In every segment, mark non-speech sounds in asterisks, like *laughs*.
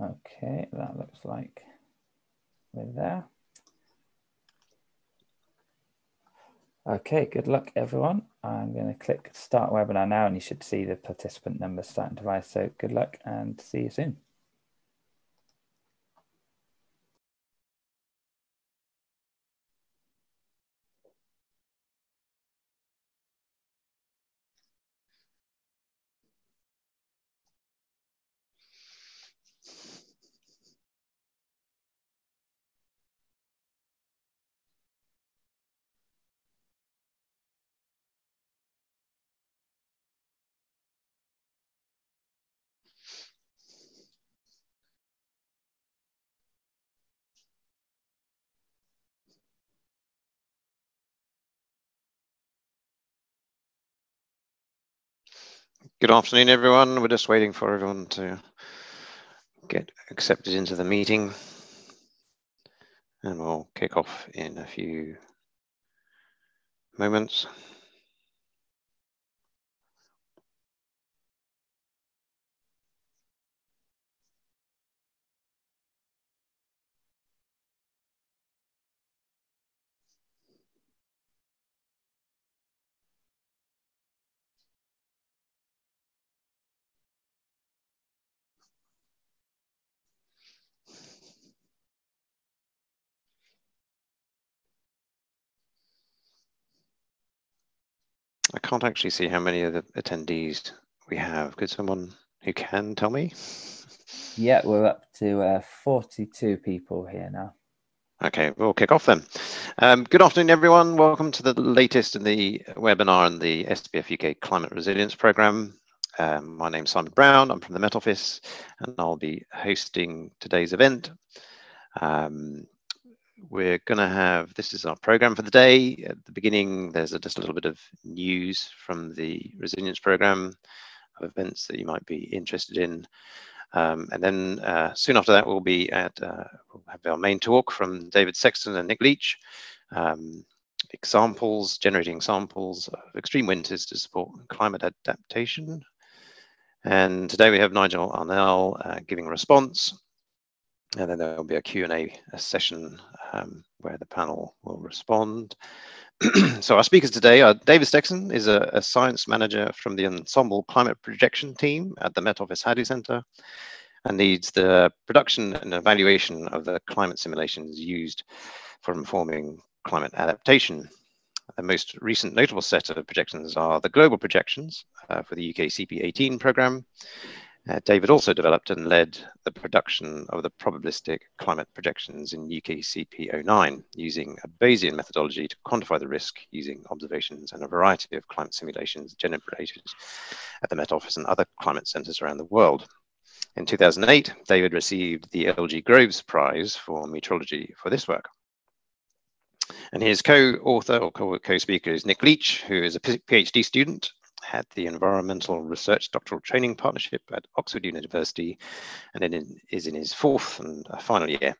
Okay, that looks like we're there. Okay, good luck everyone. I'm going to click start webinar now and you should see the participant numbers starting to rise. So good luck and see you soon. Good afternoon, everyone. We're just waiting for everyone to get accepted into the meeting. And we'll kick off in a few moments. I can't actually see how many of the attendees we have. Could someone who can tell me? *laughs* Yeah, we're up to uh, 42 people here now. Okay, we'll kick off then. Um, good afternoon, everyone. Welcome to the latest in the webinar in the SPF UK Climate Resilience Programme. Um, my name's Simon Brown. I'm from the Met Office, and I'll be hosting today's event. Um, we're going to have this is our program for the day. At the beginning, there's a, just a little bit of news from the resilience program of events that you might be interested in. Um, and then uh, soon after that, we'll be at uh, we'll have our main talk from David Sexton and Nick Leach. Um, ExSamples, generating samples of extreme winters to support climate adaptation. And today we have Nigel Arnell uh, giving a response and then there will be a Q&A session um, where the panel will respond. *clears throat* so our speakers today are David Sexton is a, a, science manager from the Ensemble Climate Projection team at the Met Office Hadley Centre and leads the production and evaluation of the climate simulations used for informing climate adaptation. The most recent notable set of projections are the global projections uh, for the UK CP18 programme uh, David also developed and led the production of the probabilistic climate projections in UK CP09 using a Bayesian methodology to quantify the risk using observations and a variety of climate simulations generated at the Met Office and other climate centres around the world. In 2008, David received the LG Groves Prize for Meteorology for this work. And his co-author or co-speaker is Nick Leach, who is a PhD student had the Environmental Research Doctoral Training Partnership at Oxford University and is in his fourth and final year.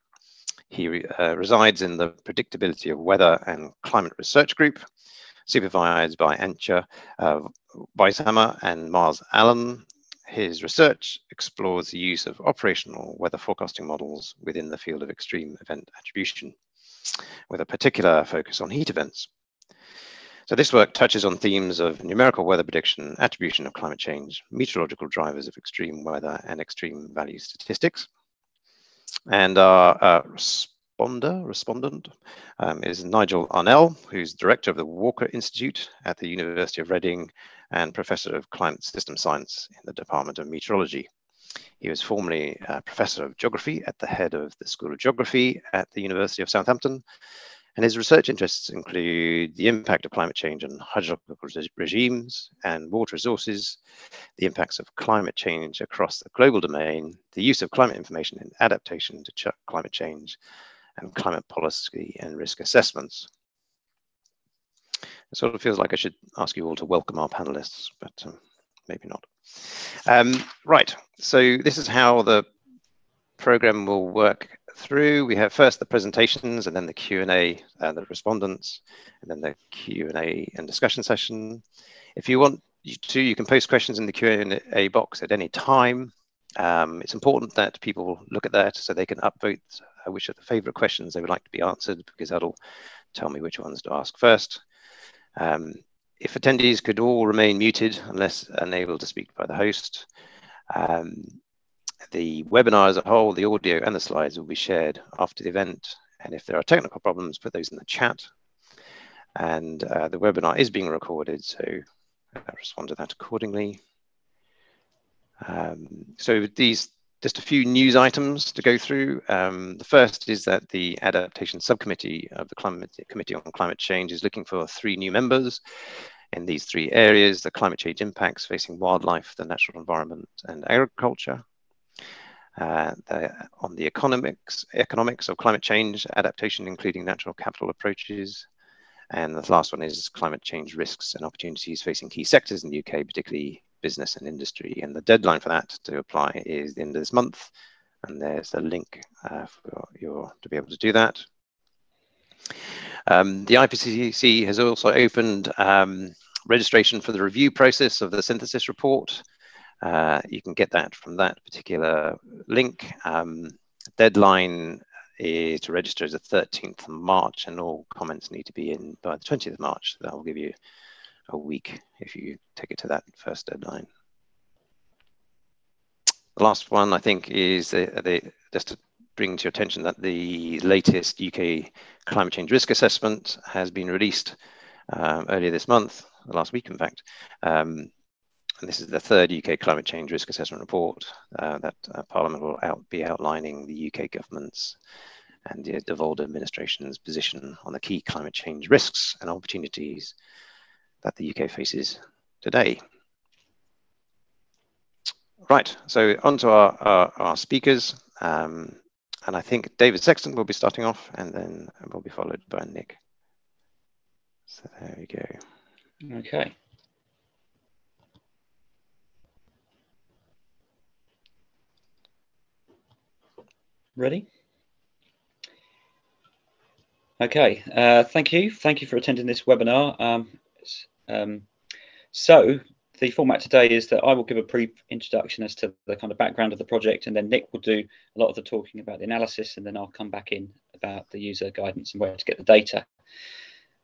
He uh, resides in the Predictability of Weather and Climate Research Group, supervised by Antje uh, Weisheimer and Myles Allen. His research explores the use of operational weather forecasting models within the field of extreme event attribution, with a particular focus on heat events. So this work touches on themes of numerical weather prediction, attribution of climate change, meteorological drivers of extreme weather, and extreme value statistics. And our uh, responder, respondent um, is Nigel Arnell, who's director of the Walker Institute at the University of Reading and professor of climate system science in the Department of Meteorology. He was formerly a professor of geography at the head of the School of Geography at the University of Southampton and his research interests include the impact of climate change on hydrological regimes and water resources, the impacts of climate change across the global domain, the use of climate information in adaptation to climate change, and climate policy and risk assessments. It sort of feels like I should ask you all to welcome our panelists, but um, maybe not. Um, right, so this is how the program will work through. We have first the presentations and then the Q&A and the respondents and then the Q&A and discussion session. If you want to, you can post questions in the Q&A box at any time. Um, it's important that people look at that so they can upvote uh, which are the favorite questions they would like to be answered because that'll tell me which ones to ask first. Um, if attendees could all remain muted unless unable to speak by the host, um, the webinar as a whole, the audio and the slides will be shared after the event. And if there are technical problems, put those in the chat. And uh, the webinar is being recorded, so I'll respond to that accordingly. Um, so these just a few news items to go through. Um, the first is that the adaptation subcommittee of the climate committee on climate change is looking for three new members in these three areas, the climate change impacts facing wildlife, the natural environment and agriculture. Uh, on the economics, economics of climate change adaptation, including natural capital approaches. And the last one is climate change risks and opportunities facing key sectors in the UK, particularly business and industry. And the deadline for that to apply is the end of this month. And there's a link uh, for your to be able to do that. Um, the IPCC has also opened um, registration for the review process of the synthesis report. Uh, you can get that from that particular link. Um, deadline is to register is the 13th of March and all comments need to be in by the 20th of March. That will give you a week if you take it to that first deadline. The last one I think is the, the, just to bring to your attention that the latest UK climate change risk assessment has been released um, earlier this month, the last week in fact. Um, and this is the third UK climate change risk assessment report uh, that uh, Parliament will out, be outlining the UK government's and the devolved administration's position on the key climate change risks and opportunities that the UK faces today. Right, so on to our, our, our speakers. Um, and I think David Sexton will be starting off and then we'll be followed by Nick. So there we go. Okay. Ready? Okay, uh, thank you. Thank you for attending this webinar. Um, um, so the format today is that I will give a brief introduction as to the kind of background of the project, and then Nick will do a lot of the talking about the analysis, and then I'll come back in about the user guidance and where to get the data.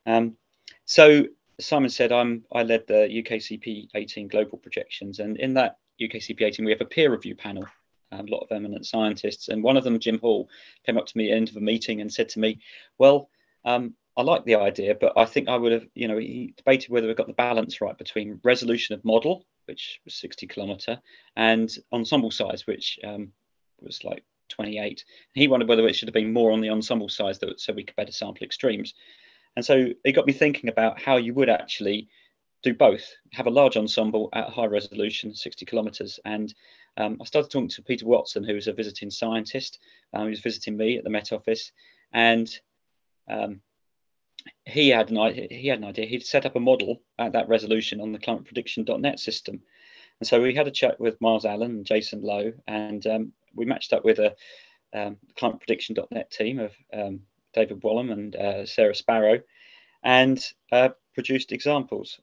Um, so Simon said I'm I led the UKCP 18 global projections, and in that UKCP 18 we have a peer review panel a lot of eminent scientists. And one of them, Jim Hall, came up to me at the end of a meeting and said to me, Well, um, I like the idea, but I think I would have, you know, he debated whether we got the balance right between resolution of model, which was 60 kilometer, and ensemble size, which um, was like 28. He wondered whether it should have been more on the ensemble size that, so we could better sample extremes. And so it got me thinking about how you would actually do both, have a large ensemble at high resolution, 60 kilometers, and um, I started talking to Peter Watson, who was a visiting scientist. Um, he was visiting me at the Met Office, and um, he had an idea. He had an idea. He'd set up a model at that resolution on the climateprediction.net system, and so we had a chat with Myles Allen and Jason Lowe, and um, we matched up with a um, climateprediction.net team of um, David Wallom and uh, Sarah Sparrow, and uh, produced ExSamples.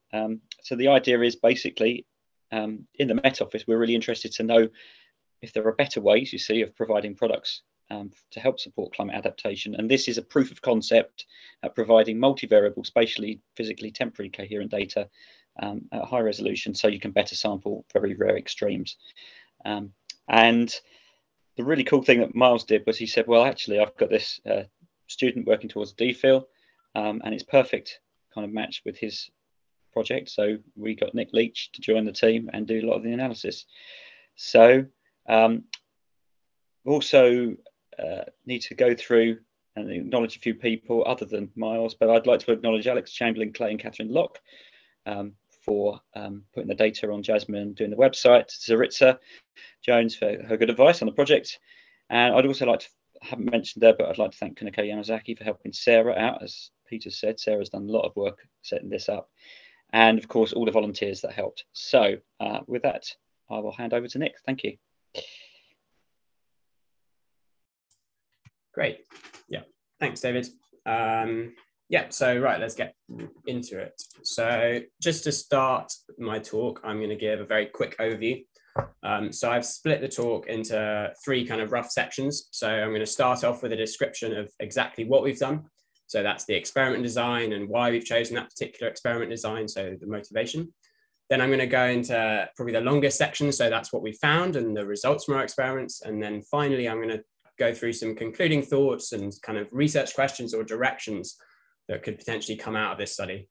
so the idea is basically um, in the Met Office, we're really interested to know if there are better ways, you see, of providing products um, to help support climate adaptation. And this is a proof of concept at providing multivariable, spatially, physically, temporally coherent data um, at high resolution so you can better sample very rare extremes. Um, and the really cool thing that Myles did was he said, well, actually, I've got this uh, student working towards DPhil, um, and it's perfect kind of match with his project. So we got Nick Leach to join the team and do a lot of the analysis. So um, also uh, need to go through and acknowledge a few people other than Myles, but I'd like to acknowledge Alex Chamberlain, Clay and Catherine Locke um, for um, putting the data on JASMIN, doing the website, Zaritza Jones for her good advice on the project. And I'd also like to, I haven't mentioned there, but I'd like to thank Kuniko Yamazaki for helping Sarah out. As Peter said, Sarah's done a lot of work setting this up and of course all the volunteers that helped. So uh, with that, I will hand over to Nick. Thank you. Great. Yeah. Thanks, David. Um, yeah, so right, let's get into it. So just to start my talk, I'm going to give a very quick overview Um, so I've split the talk into three kind of rough sections. So I'm going to start off with a description of exactly what we've done. So that's the experiment design and why we've chosen that particular experiment design, so the motivation. Then I'm going to go into probably the longest section. So that's what we found and the results from our experiments. And then finally, I'm going to go through some concluding thoughts and kind of research questions or directions that could potentially come out of this study.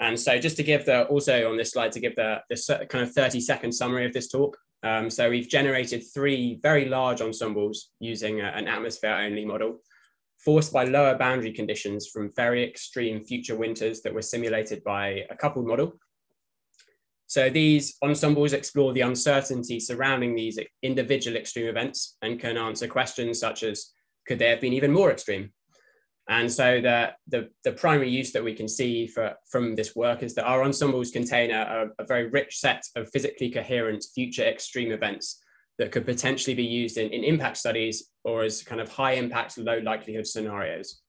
And so just to give the, also on this slide, to give the, the kind of 30 second summary of this talk. Um, so we've generated three very large ensembles using a, an atmosphere only model forced by lower boundary conditions from very extreme future winters that were simulated by a coupled model. So these ensembles explore the uncertainty surrounding these individual extreme events and can answer questions such as, could they have been even more extreme? And so the, the, the, primary use that we can see for, from this work is that our ensembles contain a, a, very rich set of physically coherent future extreme events that could potentially be used in, in impact studies or as kind of high impact, low likelihood scenarios.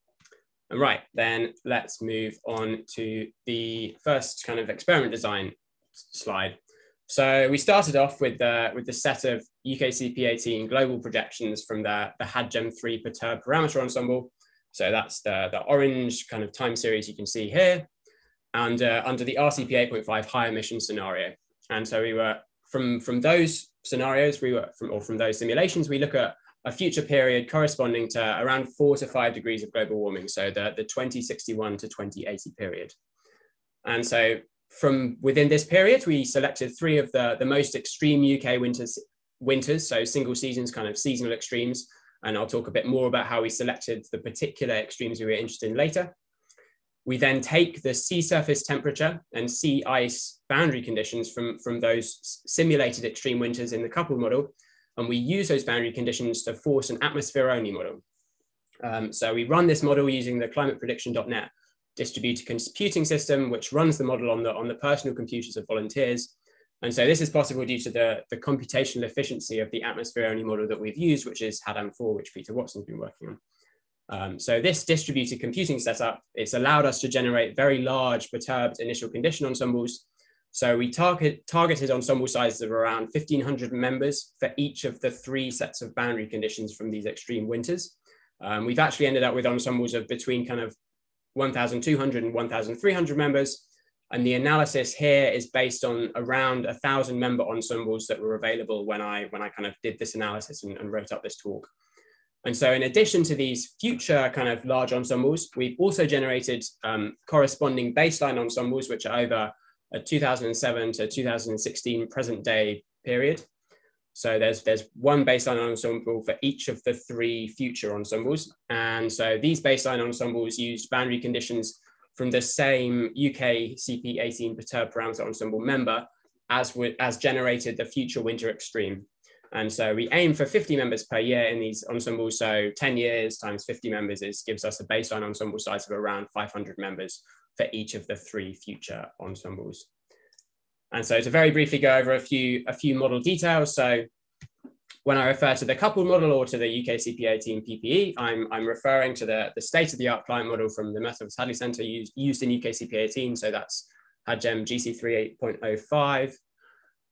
And right, then let's move on to the first kind of experiment design slide. So we started off with the, with the set of UKCP18 global projections from the, the HADGEM3 perturbed parameter ensemble. So that's the, the orange kind of time series you can see here. And uh, under the RCP 8.5 high emission scenario. And so we were from, from those scenarios, we were from, or from those simulations, we look at a future period corresponding to around four to five degrees of global warming. So the, the 2061 to 2080 period. And so from within this period, we selected three of the, the most extreme UK winters, winters, so single seasons, kind of seasonal extremes. And I'll talk a bit more about how we selected the particular extremes we were interested in later. We then take the sea surface temperature and sea ice boundary conditions from, from those simulated extreme winters in the coupled model, and we use those boundary conditions to force an atmosphere only model. Um, so we run this model using the climateprediction.net distributed computing system, which runs the model on the, on the personal computers of volunteers. And so this is possible due to the, the computational efficiency of the atmosphere only model that we've used, which is HADAM4, which Peter Watson's been working on. Um, so this distributed computing setup, it's allowed us to generate very large perturbed initial condition ensembles. So we target, targeted ensemble sizes of around 1500 members for each of the three sets of boundary conditions from these extreme winters. Um, we've actually ended up with ensembles of between kind of 1,200 and 1,300 members. And the analysis here is based on around a thousand member ensembles that were available when I, when I kind of did this analysis and, and wrote up this talk. And so in addition to these future kind of large ensembles, we've also generated um, corresponding baseline ensembles, which are over a 2007 to 2016 present day period. So there's, there's one baseline ensemble for each of the three future ensembles. And so these baseline ensembles used boundary conditions from the same UK CP18 perturbed parameter ensemble member as, as generated the future winter extreme. And so we aim for 50 members per year in these ensembles. So 10 years times 50 members is, gives us a baseline ensemble size of around 500 members for each of the three future ensembles. And so to very briefly go over a few, a few model details. So when I refer to the coupled model or to the UK CP18 PPE, I'm, I'm referring to the, the state-of-the-art climate model from the Met Office Hadley Center used, used in UK CP18. So that's HADGEM GC3 8.05.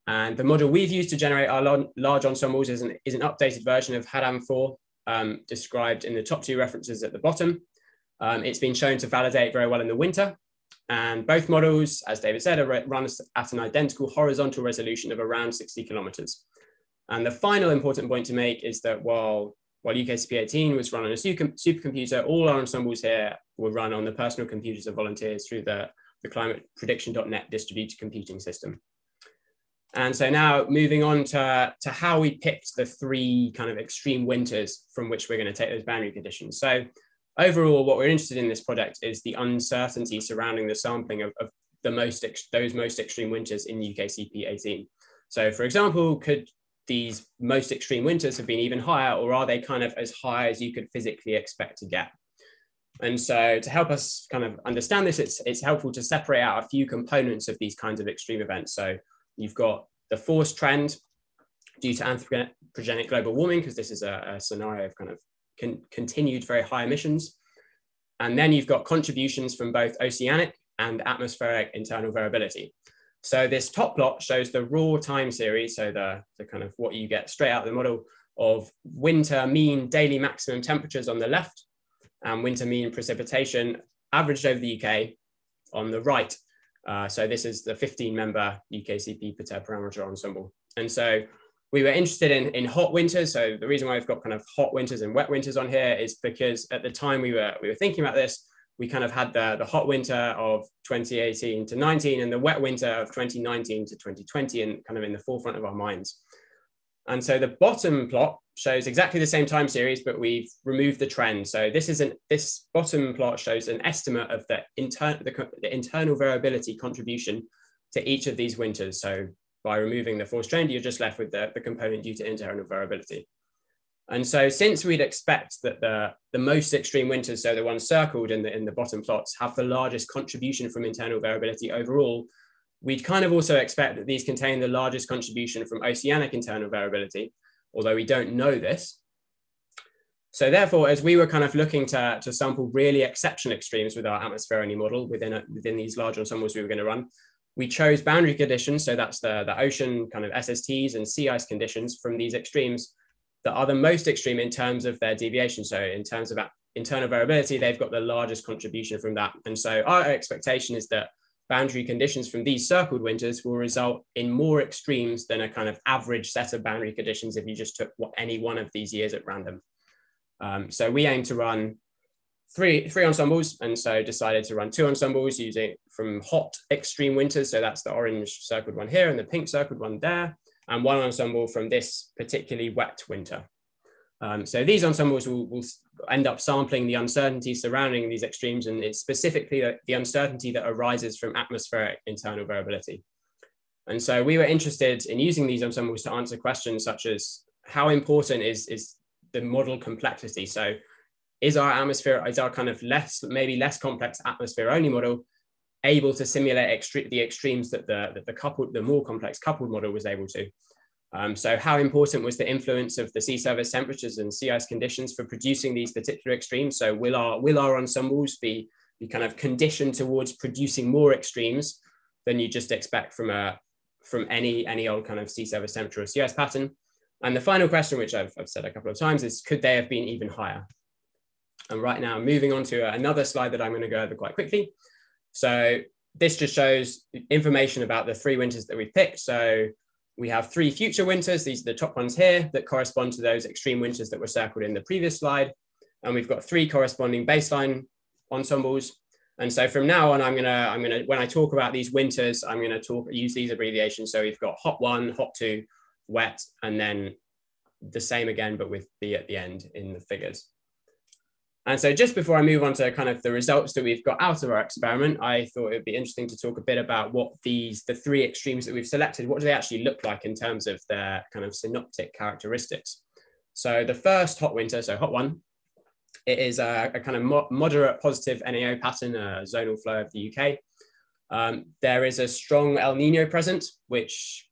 And the model we've used to generate our large ensembles is an, is an updated version of HADAM4 um, described in the top two references at the bottom. Um, it's been shown to validate very well in the winter. And both models, as David said, are run at an identical horizontal resolution of around 60 kilometers. And the final important point to make is that while, while UKCP18 was run on a supercomputer, all our ensembles here were run on the personal computers of volunteers through the, the climateprediction.net distributed computing system. And so now moving on to, to how we picked the three kind of extreme winters from which we're going to take those boundary conditions. So overall, what we're interested in this project is the uncertainty surrounding the sampling of, of the most those most extreme winters in UKCP 18. So for example, could these most extreme winters have been even higher or are they kind of as high as you could physically expect to get? And so to help us kind of understand this, it's, it's helpful to separate out a few components of these kinds of extreme events. So You've got the forced trend due to anthropogenic global warming, because this is a, a, scenario of kind of con continued very high emissions. And then you've got contributions from both oceanic and atmospheric internal variability. So this top plot shows the raw time series, so the, the kind of what you get straight out of the model of winter mean daily maximum temperatures on the left and winter mean precipitation averaged over the UK on the right. Uh, so this is the 15 member UKCP Perturb parameter ensemble. And so we were interested in, in hot winters. So the reason why we've got kind of hot winters and wet winters on here is because at the time we were, we were thinking about this, we kind of had the, the hot winter of 2018 to 19 and the wet winter of 2019 to 2020 and kind of in the forefront of our minds. And so the bottom plot shows exactly the same time series, but we've removed the trend. So this is an this bottom plot shows an estimate of the, inter, the, the internal variability contribution to each of these winters. So by removing the forced trend, you're just left with the, the component due to internal variability. And so since we'd expect that the, the most extreme winters, so the ones circled in the, in the bottom plots, have the largest contribution from internal variability overall, we'd kind of also expect that these contain the largest contribution from oceanic internal variability, although we don't know this. So therefore, as we were kind of looking to, to sample really exceptional extremes with our atmosphere only model within, a, within these large ensembles we were going to run, we chose boundary conditions. So that's the, the ocean kind of SSTs and sea ice conditions from these extremes that are the most extreme in terms of their deviation. So in terms of internal variability, they've got the largest contribution from that. And so our expectation is that boundary conditions from these circled winters will result in more extremes than a kind of average set of boundary conditions if you just took any one of these years at random. Um, so we aim to run three, three ensembles and so decided to run two ensembles using from hot extreme winters. So that's the orange circled one here and the pink circled one there and one ensemble from this particularly wet winter. Um, so these ensembles will, will, end up sampling the uncertainty surrounding these extremes, and it's specifically the, uncertainty that arises from atmospheric internal variability. And so we were interested in using these ensembles to answer questions such as how important is, is the model complexity? So is our atmosphere, is our kind of less, maybe less complex atmosphere only model able to simulate extre the extremes that the, that the coupled, the more complex coupled model was able to. Um, so how important was the influence of the sea surface temperatures and sea ice conditions for producing these particular extremes? So will our, will our ensembles be, be kind of conditioned towards producing more extremes than you just expect from, a, from any, any old kind of sea surface temperature or sea ice pattern? And the final question, which I've, I've said a couple of times, is could they have been even higher? And right now, moving on to another slide that I'm going to go over quite quickly. So this just shows information about the three winters that we've picked. So we have three future winters. These are the top ones here that correspond to those extreme winters that were circled in the previous slide. And we've got three corresponding baseline ensembles. And so from now on, I'm gonna, I'm gonna, when I talk about these winters, I'm gonna talk, use these abbreviations. So we've got hot one, hot two, wet, and then the same again, but with B at the end in the figures. And so just before I move on to kind of the results that we've got out of our experiment, I thought it would be interesting to talk a bit about what these, the three extremes that we've selected, what do they actually look like in terms of their kind of synoptic characteristics? So the first hot winter, so hot one, it is a, a kind of mo moderate positive NAO pattern, a zonal flow of the UK. Um, there is a strong El Nino present, which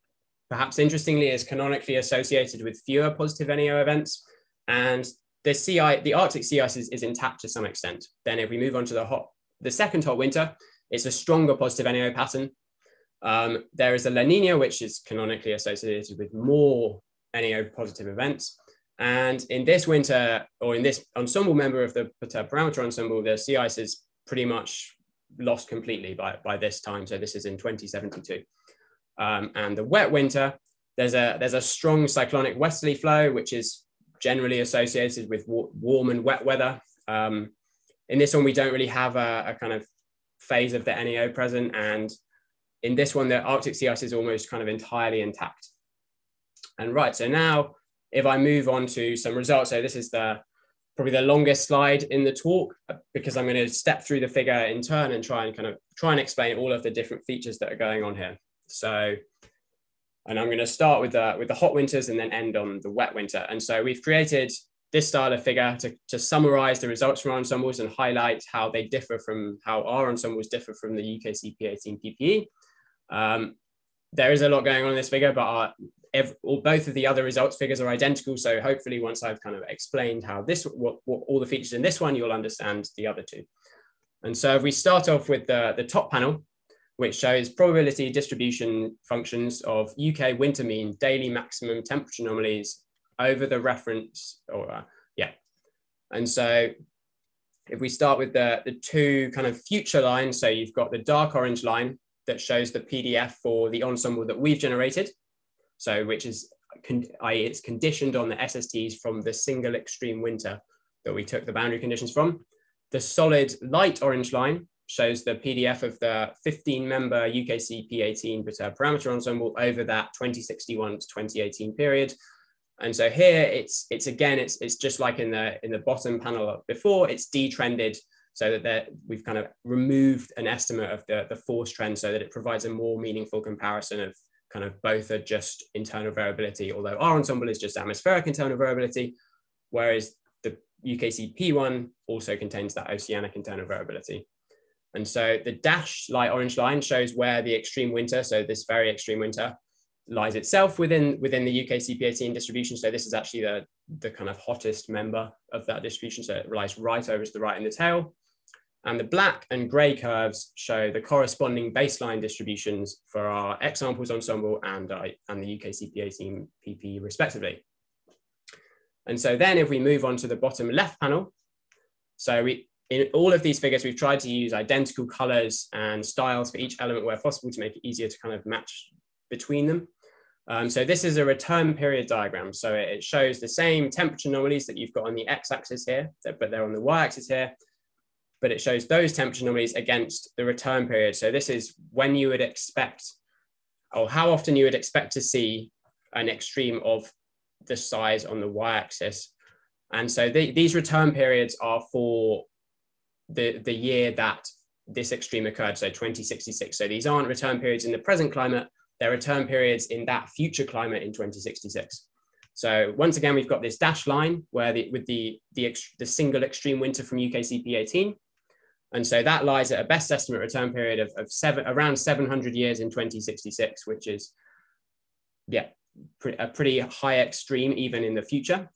perhaps interestingly is canonically associated with fewer positive NAO events. And the sea ice, the Arctic sea ice is, is intact to some extent. Then if we move on to the hot, the second hot winter, it's a stronger positive NAO pattern. Um, there is a La Nina, which is canonically associated with more NAO positive events. And in this winter, or in this ensemble member of the parameter ensemble, the sea ice is pretty much lost completely by, by this time. So this is in 2072. Um, and the wet winter, there's a, there's a strong cyclonic westerly flow, which is generally associated with warm and wet weather. Um, in this one, we don't really have a, a, kind of phase of the NAO present. And in this one, the Arctic sea ice is almost kind of entirely intact. And right, so now if I move on to some results, so this is the probably the longest slide in the talk because I'm going to step through the figure in turn and try and kind of try and explain all of the different features that are going on here. So and I'm going to start with the, with the hot winters and then end on the wet winter. And so we've created this style of figure to, to summarize the results from our ensembles and highlight how they differ from how our ensembles differ from the UK UKCP 18 PPE. Um, there is a lot going on in this figure, but our, both of the other results figures are identical. So hopefully once I've kind of explained how this, what, what all the features in this one, you'll understand the other two. And so if we start off with the, the top panel, which shows probability distribution functions of UK winter mean daily maximum temperature anomalies over the reference, or uh, yeah. And so if we start with the, the two kind of future lines, so you've got the dark orange line that shows the PDF for the ensemble that we've generated. So which is, it's conditioned on the SSTs from the single extreme winter that we took the boundary conditions from. The solid light orange line shows the PDF of the 15 member UKC P18 parameter ensemble over that 2061 to 2018 period. And so here it's it's again it's it's just like in the in the bottom panel before it's detrended so that there, we've kind of removed an estimate of the the force trend so that it provides a more meaningful comparison of kind of both are just internal variability although our ensemble is just atmospheric internal variability whereas the UKC P1 also contains that oceanic internal variability. And so the dashed light orange line shows where the extreme winter, so this very extreme winter, lies itself within, within the UK CP18 distribution. So this is actually the, the kind of hottest member of that distribution. So it lies right over to the right in the tail. And the black and gray curves show the corresponding baseline distributions for our ExSamples ensemble and, uh, and the UK CP18 PP respectively. And so then if we move on to the bottom left panel, so we, in all of these figures, we've tried to use identical colors and styles for each element where possible to make it easier to kind of match between them. Um, so this is a return period diagram. So it shows the same temperature anomalies that you've got on the x-axis here, but they're on the y-axis here. But it shows those temperature anomalies against the return period. So this is when you would expect, or how often you would expect to see an extreme of the size on the y-axis. And so the, these return periods are for the, the year that this extreme occurred, so 2066. So these aren't return periods in the present climate, they're return periods in that future climate in 2066. So once again, we've got this dashed line where the, with the, the, the single extreme winter from UKCP 18. And so that lies at a best estimate return period of, of seven, around 700 years in 2066, which is, yeah, a pretty high extreme even in the future.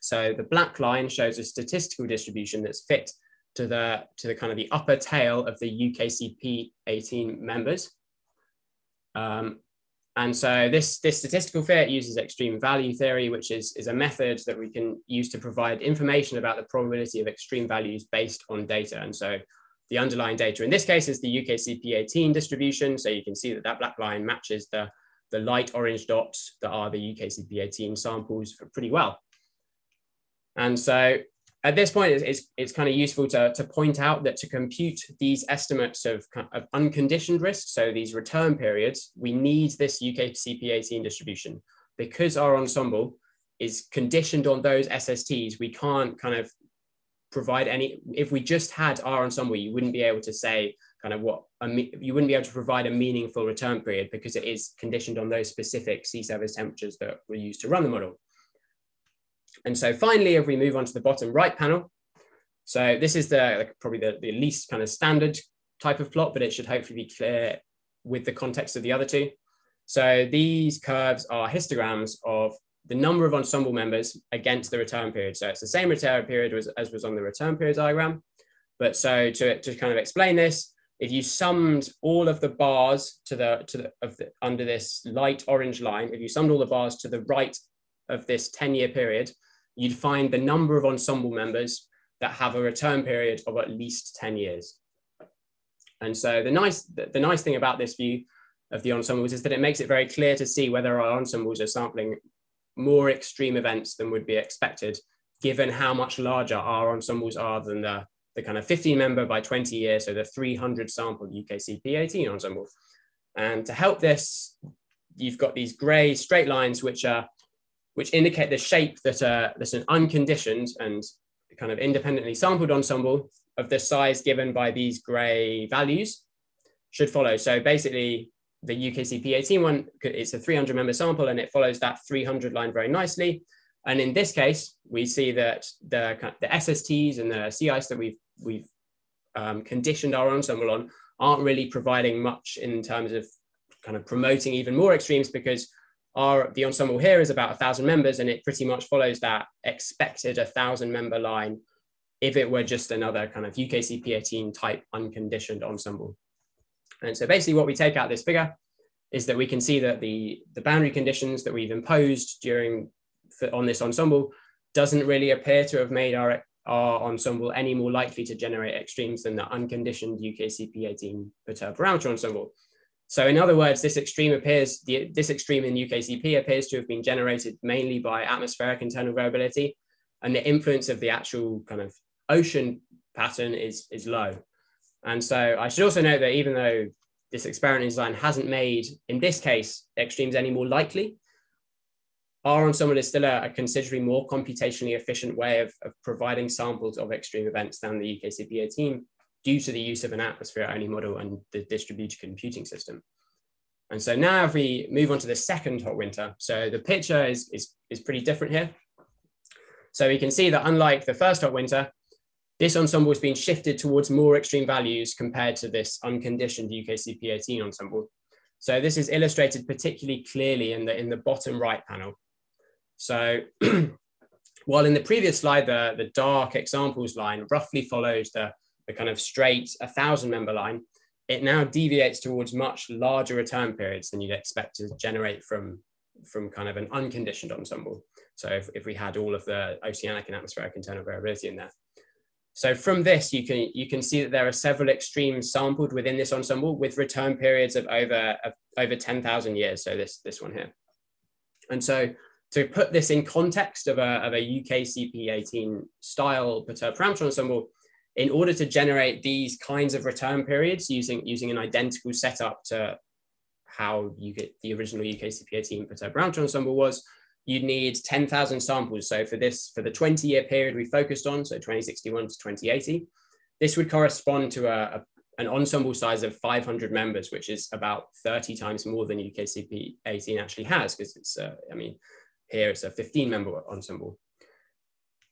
So the black line shows a statistical distribution that's fit to the, to the kind of the upper tail of the UKCP 18 members. Um, and so this, this statistical fit uses extreme value theory, which is, is a method that we can use to provide information about the probability of extreme values based on data. And so the underlying data in this case is the UKCP 18 distribution. So you can see that that black line matches the, the light orange dots that are the UKCP18 samples pretty well. And so at this point, it's, it's, it's, kind of useful to, to point out that to compute these estimates of, of unconditioned risk, so these return periods, we need this UKCP18 distribution. Because our ensemble is conditioned on those SSTs, we can't kind of provide any, if we just had our ensemble, you wouldn't be able to say kind of what you wouldn't be able to provide a meaningful return period because it is conditioned on those specific sea surface temperatures that were used to run the model. And so finally, if we move on to the bottom right panel, so this is the probably the, the least kind of standard type of plot, but it should hopefully be clear with the context of the other two. So these curves are histograms of the number of ensemble members against the return period. So it's the same return period as, as was on the return period diagram. But so to, to kind of explain this, if you summed all of the bars to the to the the under this light orange line, if you summed all the bars to the right of this 10-year period, you'd find the number of ensemble members that have a return period of at least 10 years. And so the nice the, nice thing about this view of the ensembles is that it makes it very clear to see whether our ensembles are sampling more extreme events than would be expected, given how much larger our ensembles are than the the kind of 15 member by 20 years, so the 300 sample UKCP 18 ensemble. And to help this, you've got these gray straight lines which are which indicate the shape that uh, that's an unconditioned and kind of independently sampled ensemble of the size given by these gray values should follow. So basically, the UKCP 18 one, it's a 300 member sample and it follows that 300 line very nicely. And in this case, we see that the, the SSTs and the ice that we've, we've um, conditioned our ensemble on aren't really providing much in terms of kind of promoting even more extremes because our the ensemble here is about a thousand members and it pretty much follows that expected a thousand member line if it were just another kind of UKCP 18 type unconditioned ensemble. And so basically what we take out this figure is that we can see that the, the boundary conditions that we've imposed during on this ensemble doesn't really appear to have made our, our ensemble any more likely to generate extremes than the unconditioned UKCP18 perturbed parameter ensemble. So in other words, this extreme appears, the, this extreme in UKCP appears to have been generated mainly by atmospheric internal variability and the influence of the actual kind of ocean pattern is, is low. And so I should also note that even though this experiment design hasn't made, in this case, extremes any more likely, our ensemble is still a, a considerably more computationally efficient way of, of, providing samples of extreme events than the UKCP18 due to the use of an atmosphere-only model and the distributed computing system. And so now if we move on to the second hot winter, so the picture is, is, is pretty different here. So we can see that unlike the first hot winter, this ensemble has been shifted towards more extreme values compared to this unconditioned UKCP18 ensemble. So this is illustrated particularly clearly in the, in the bottom right panel. So *clears throat* while in the previous slide, the, the dark ExSamples line roughly follows the, the kind of straight 1,000 member line, it now deviates towards much larger return periods than you'd expect to generate from, from kind of an unconditioned ensemble. So if, if we had all of the oceanic and atmospheric internal variability in there. So from this, you can, you can see that there are several extremes sampled within this ensemble with return periods of over, of over 10,000 years. So this, this one here. And so to put this in context of a, of a UK CP18 style perturbed parameter ensemble, in order to generate these kinds of return periods using, using an identical setup to how you get the original UKCP18 perturbed parameter ensemble was, you'd need 10,000 samples. So for this, for the 20 year period we focused on, so 2061 to 2080, this would correspond to a, a an ensemble size of 500 members, which is about 30 times more than UKCP 18 actually has, because it's, uh, I mean, here it's a 15 member ensemble.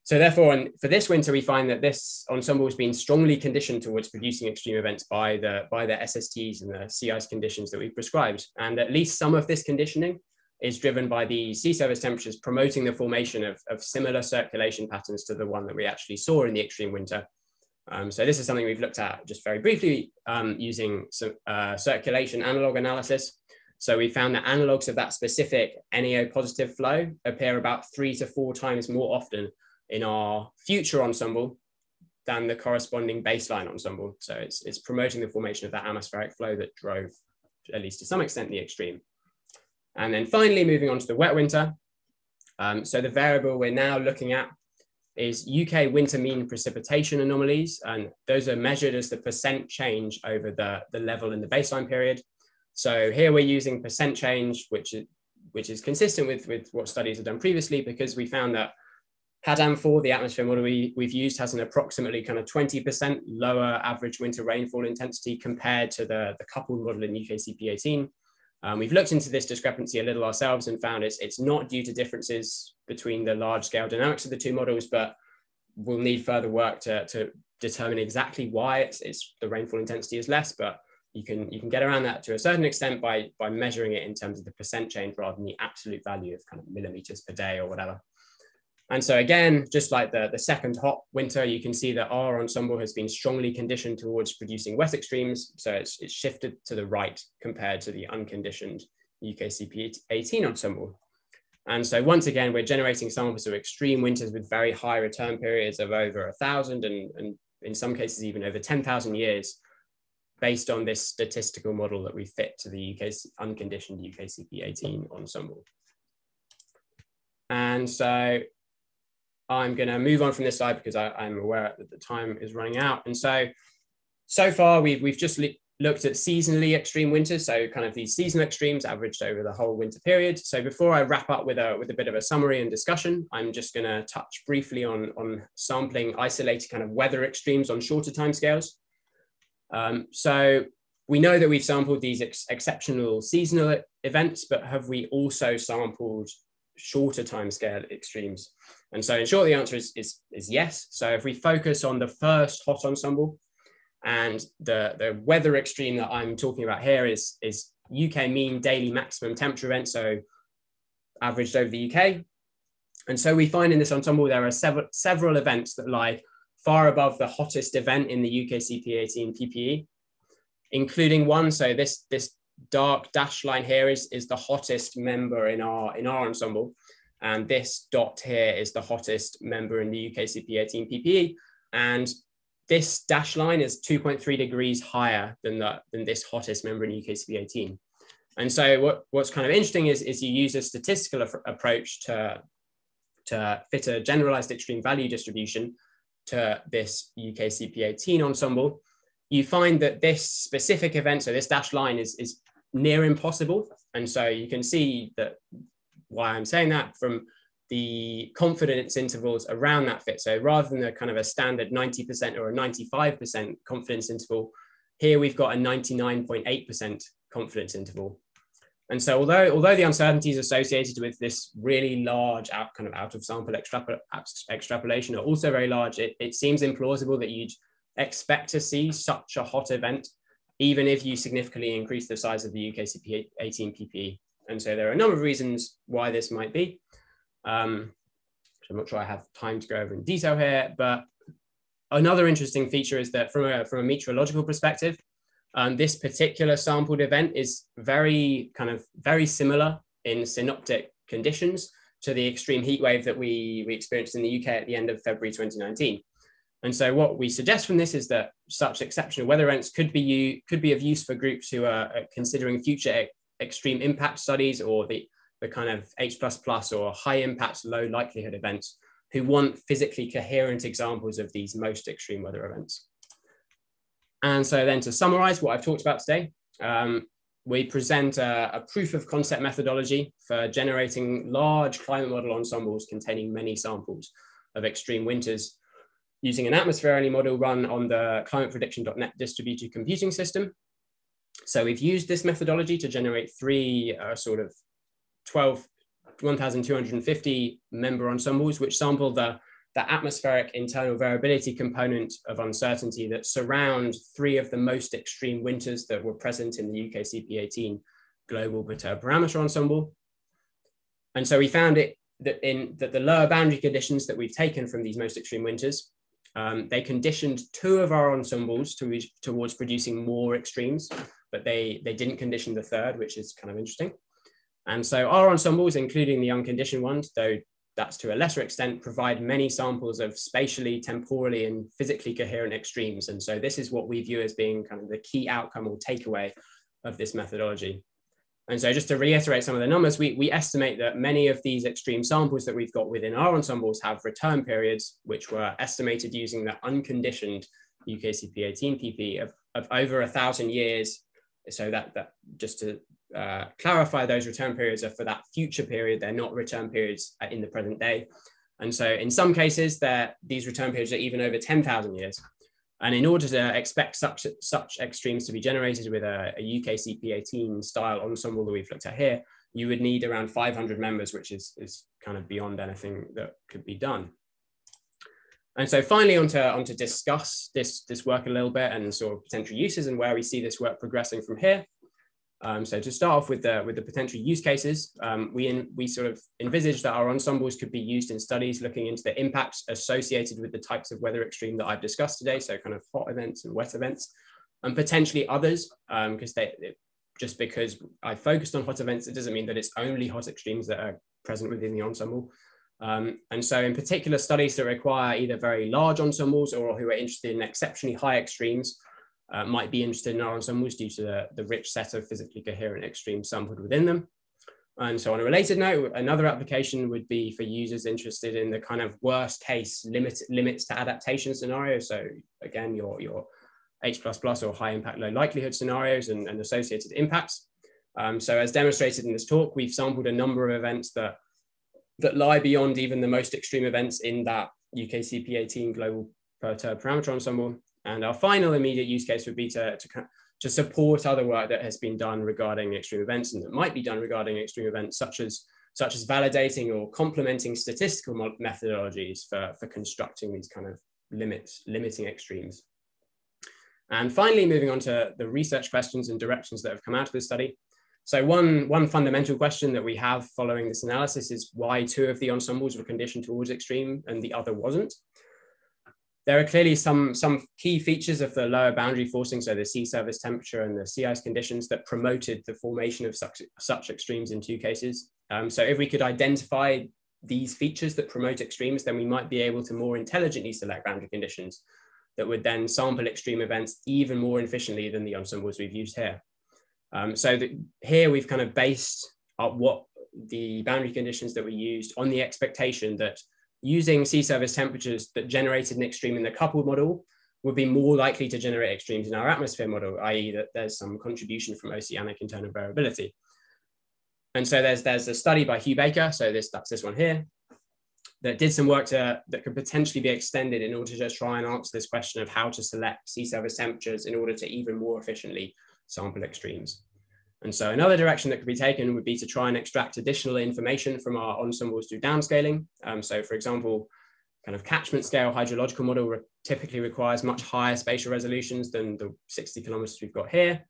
So therefore, for this winter, we find that this ensemble has been strongly conditioned towards producing extreme events by the, by the SSTs and the sea ice conditions that we've prescribed. And at least some of this conditioning is driven by the sea surface temperatures promoting the formation of, of similar circulation patterns to the one that we actually saw in the extreme winter. Um, so this is something we've looked at just very briefly um, using some uh, circulation analog analysis. So we found that analogs of that specific NAO positive flow appear about three to four times more often in our future ensemble than the corresponding baseline ensemble. So it's, it's promoting the formation of that atmospheric flow that drove, at least to some extent, the extreme. And then finally, moving on to the wet winter. Um, so the variable we're now looking at is UK winter mean precipitation anomalies. And those are measured as the percent change over the, the level in the baseline period. So here we're using percent change, which is, which is consistent with, with what studies have done previously, because we found that HADAM4, the atmosphere model we, we've used, has an approximately kind of 20% lower average winter rainfall intensity compared to the, the coupled model in UKCP18. Um, we've looked into this discrepancy a little ourselves and found it's, it's not due to differences between the large scale dynamics of the two models, but we'll need further work to, to determine exactly why it's, it's the rainfall intensity is less, but you can, you can get around that to a certain extent by, by measuring it in terms of the percent change rather than the absolute value of kind of millimeters per day or whatever. And so again, just like the, the second hot winter, you can see that our ensemble has been strongly conditioned towards producing wet extremes. So it's, it's shifted to the right compared to the unconditioned UKCP 18 ensemble. And so once again, we're generating samples of extreme winters with very high return periods of over a thousand and, and in some cases even over 10,000 years based on this statistical model that we fit to the UK unconditioned UKCP 18 ensemble. And so I'm going to move on from this slide because I, am aware that the time is running out. And so, so far we've, we've just looked at seasonally extreme winters. So kind of these seasonal extremes averaged over the whole winter period. So before I wrap up with a, with a bit of a summary and discussion, I'm just going to touch briefly on, on sampling isolated kind of weather extremes on shorter timescales. Um, so we know that we've sampled these ex exceptional seasonal events, but have we also sampled shorter timescale extremes? And so in short, the answer is, is, is yes. So if we focus on the first hot ensemble and the, the weather extreme that I'm talking about here is, is UK mean daily maximum temperature event, so averaged over the UK. And so we find in this ensemble there are several, several events that lie far above the hottest event in the UK CP18 PPE. including one. So this, this dark dashed line here is, is the hottest member in our, in our ensemble. And this dot here is the hottest member in the UKCP18 PPE. And this dash line is 2.3 degrees higher than, the, than this hottest member in UKCP18. And so what, what's kind of interesting is, is you use a statistical approach to, to fit a generalized extreme value distribution to this UKCP18 ensemble. You find that this specific event, so this dash line is, is near impossible. And so you can see that why I'm saying that from the confidence intervals around that fit. So rather than a kind of a standard 90% or a 95% confidence interval, here we've got a 99.8% confidence interval. And so although, although the uncertainties associated with this really large out, kind of out of sample extrapol extrapolation are also very large, it, it seems implausible that you'd expect to see such a hot event, even if you significantly increase the size of the UKCP 18 PPE. And so there are a number of reasons why this might be. Um, I'm not sure I have time to go over in detail here, but another interesting feature is that from a, from a meteorological perspective, um, this particular sampled event is very kind of very similar in synoptic conditions to the extreme heat wave that we, we experienced in the UK at the end of February 2019. And so what we suggest from this is that such exceptional weather events could be, could be of use for groups who are considering future extreme impact studies or the, the kind of H++ plus or high impact, low likelihood events who want physically coherent examples of these most extreme weather events. And so then to summarize what I've talked about today, um, we present a, a, proof of concept methodology for generating large climate model ensembles containing many samples of extreme winters using an atmosphere-only model run on the climateprediction.net distributed computing system. So we've used this methodology to generate three uh, sort of 12, 1,250 member ensembles, which sample the the atmospheric internal variability component of uncertainty that surround three of the most extreme winters that were present in the UK CP18 global perturbed parameter ensemble. And so we found it that in that the lower boundary conditions that we've taken from these most extreme winters, um, they conditioned two of our ensembles to, towards producing more extremes, but they, they didn't condition the third, which is kind of interesting. And so our ensembles, including the unconditioned ones, though that's to a lesser extent provide many samples of spatially, temporally, and physically coherent extremes. And so this is what we view as being kind of the key outcome or takeaway of this methodology. And so just to reiterate some of the numbers, we, we estimate that many of these extreme samples that we've got within our ensembles have return periods, which were estimated using the unconditioned UKCP18 PP of, of over a thousand years. So that, that just to uh, clarify those return periods are for that future period. They're not return periods in the present day. And so in some cases, these return periods are even over 10,000 years. And in order to expect such, such extremes to be generated with a, a UK CP18 style ensemble that we've looked at here, you would need around 500 members, which is, is kind of beyond anything that could be done. And so finally, on to, on to discuss this, this work a little bit and sort of potential uses and where we see this work progressing from here. Um, so to start off with the, with the potential use cases, um, we, in, we sort of envisage that our ensembles could be used in studies looking into the impacts associated with the types of weather extreme that I've discussed today, so kind of hot events and wet events, and potentially others, because um, they, just because I focused on hot events, it doesn't mean that it's only hot extremes that are present within the ensemble. Um, and so in particular studies that require either very large ensembles or who are interested in exceptionally high extremes, uh, might be interested in our ensembles due to the, the rich set of physically coherent extremes sampled within them. And so on a related note, another application would be for users interested in the kind of worst case limit, limits to adaptation scenario. So again, your, your H++ plus or high impact, low likelihood scenarios and, and associated impacts. Um, so as demonstrated in this talk, we've sampled a number of events that, that lie beyond even the most extreme events in that UKCP18 global parameter ensemble. And our final immediate use case would be to, to, to support other work that has been done regarding extreme events and that might be done regarding extreme events, such as, such as validating or complementing statistical methodologies for, for constructing these kind of limits, limiting extremes. And finally, moving on to the research questions and directions that have come out of this study. So one, one fundamental question that we have following this analysis is why two of the ensembles were conditioned towards extreme and the other wasn't. There are clearly some, some key features of the lower boundary forcing, so the sea surface temperature and the sea ice conditions that promoted the formation of such, such extremes in two cases. Um, so if we could identify these features that promote extremes, then we might be able to more intelligently select boundary conditions that would then sample extreme events even more efficiently than the ensembles we've used here. Um, so the, here we've kind of based what the boundary conditions that we used on the expectation that using sea surface temperatures that generated an extreme in the coupled model would be more likely to generate extremes in our atmosphere model, i.e. that there's some contribution from oceanic internal variability. And so there's, there's a study by Hugh Baker, so this, that's this one here, that did some work to, that could potentially be extended in order to just try and answer this question of how to select sea surface temperatures in order to even more efficiently sample extremes. And so another direction that could be taken would be to try and extract additional information from our ensembles through downscaling. Um, so for example, kind of catchment scale hydrological model re typically requires much higher spatial resolutions than the 60 kilometers we've got here.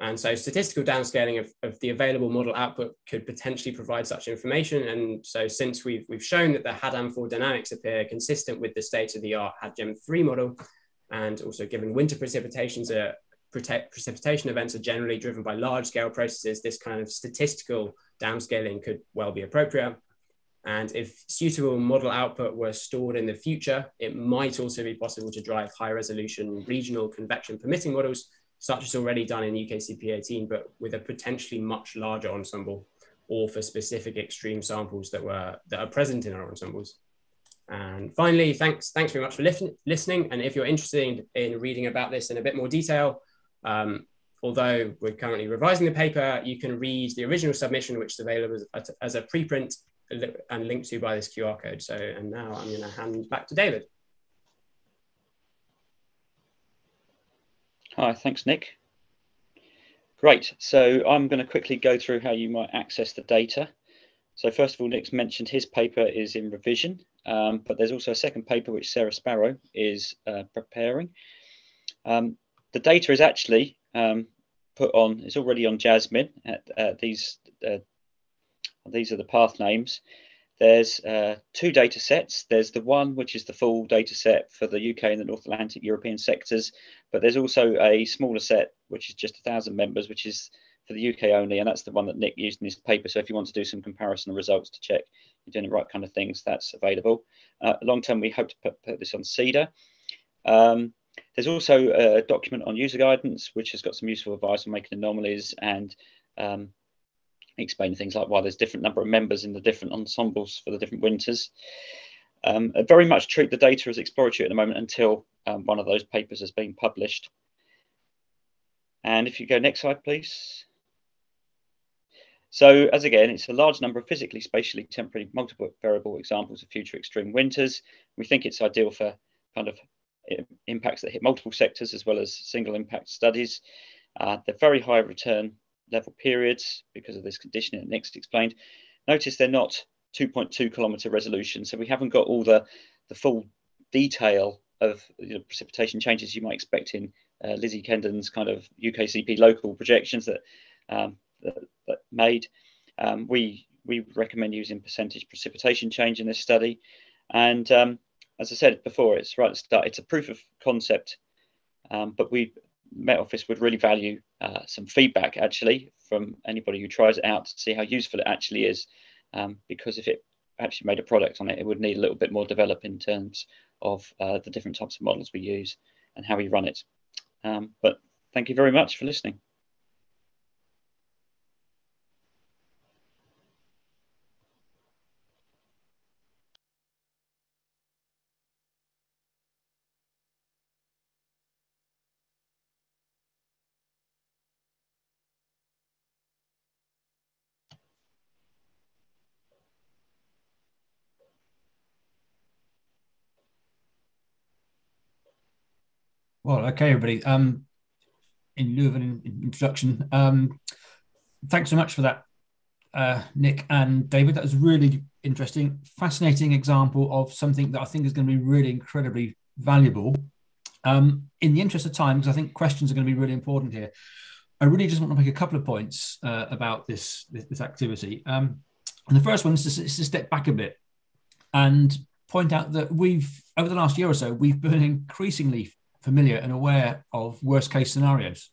And so statistical downscaling of, of the available model output could potentially provide such information. And so since we've, we've shown that the HADAM4 dynamics appear consistent with the state of the art HADGEM3 model, and also given winter precipitations are precipitation events are generally driven by large scale processes, this kind of statistical downscaling could well be appropriate. And if suitable model output were stored in the future, it might also be possible to drive high resolution regional convection permitting models, such as already done in UKCP 18, but with a potentially much larger ensemble or for specific extreme samples that were that are present in our ensembles. And finally, thanks, thanks very much for listening. And if you're interested in, in reading about this in a bit more detail, um, although we're currently revising the paper, you can read the original submission, which is available as, a preprint and linked to by this QR code. So, and now I'm going to hand back to David. Hi, thanks, Nick. Great. So I'm going to quickly go through how you might access the data. So first of all, Nick's mentioned his paper is in revision, um, but there's also a second paper which Sarah Sparrow is uh, preparing. Um, the data is actually um, put on, it's already on JASMIN. At, at these, uh, these are the path names. There's uh, two data sets. There's the one which is the full data set for the UK and the North Atlantic European sectors, but there's also a smaller set which is just a thousand members, which is for the UK only, and that's the one that Nick used in his paper. So if you want to do some comparison results to check you're doing the right kind of things, that's available. Uh, long term, we hope to put, put this on CEDA. Um, there's also a document on user guidance, which has got some useful advice on making anomalies and um, explaining things like why there's different number of members in the different ensembles for the different winters. Um, very much treat the data as exploratory at the moment until um, one of those papers has been published. And if you go next slide, please. So as again, it's a large number of physically, spatially, temporally, multiple variable examples of future extreme winters. We think it's ideal for kind of impacts that hit multiple sectors as well as single impact studies. Uh, they're very high return level periods because of this condition that Nick's explained. Notice they're not 2.2 kilometer resolution, so we haven't got all the, the full detail of you know, precipitation changes you might expect in uh, Lizzie Kendon's kind of UKCP local projections that, um, that, that, made. Um, we, we recommend using percentage precipitation change in this study. And um, as I said before, it's right at the start, it's a proof of concept, um, but we, Met Office would really value uh, some feedback actually from anybody who tries it out to see how useful it actually is. Um, because if it actually made a product on it, it would need a little bit more develop in terms of uh, the different types of models we use and how we run it. Um, but thank you very much for listening. Well, okay, everybody. Um, in lieu of an introduction, um, thanks so much for that, uh, Nick and David. That was really interesting, fascinating example of something that I think is going to be really incredibly valuable. Um, in the interest of time, because I think questions are going to be really important here, I really just want to make a couple of points uh, about this, this, this activity. Um, and the first one is to, is to step back a bit and point out that we've, over the last year or so, we've been *laughs* increasingly familiar and aware of worst case scenarios.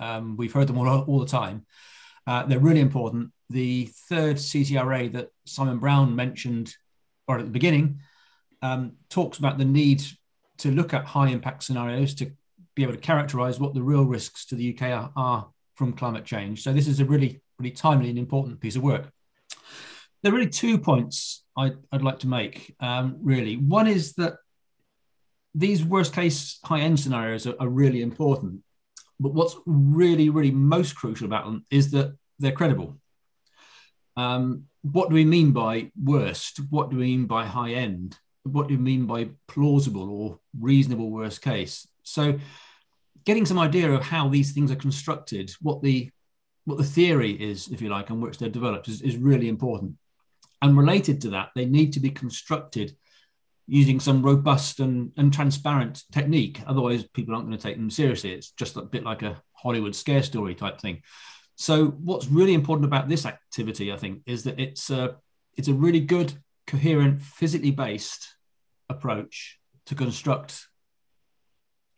Um, we've heard them all, all the time. Uh, they're really important. The third CCRA that Simon Brown mentioned, or at the beginning, um, talks about the need to look at high impact scenarios to be able to characterize what the real risks to the UK are, are from climate change. So this is a really, really timely and important piece of work. There are really two points I'd, I'd like to make, um, really. One is that these worst case high end scenarios are, are really important. But what's really, really most crucial about them is that they're credible. Um, what do we mean by worst? What do we mean by high end? What do we mean by plausible or reasonable worst case? So, getting some idea of how these things are constructed, what the what the theory is, if you like, on which they're developed, is, is really important. And related to that, they need to be constructed using some robust and, and transparent technique. Otherwise, people aren't going to take them seriously. It's just a bit like a Hollywood scare story type thing. So, what's really important about this activity, I think, is that it's a, it's a really good, coherent, physically based approach to construct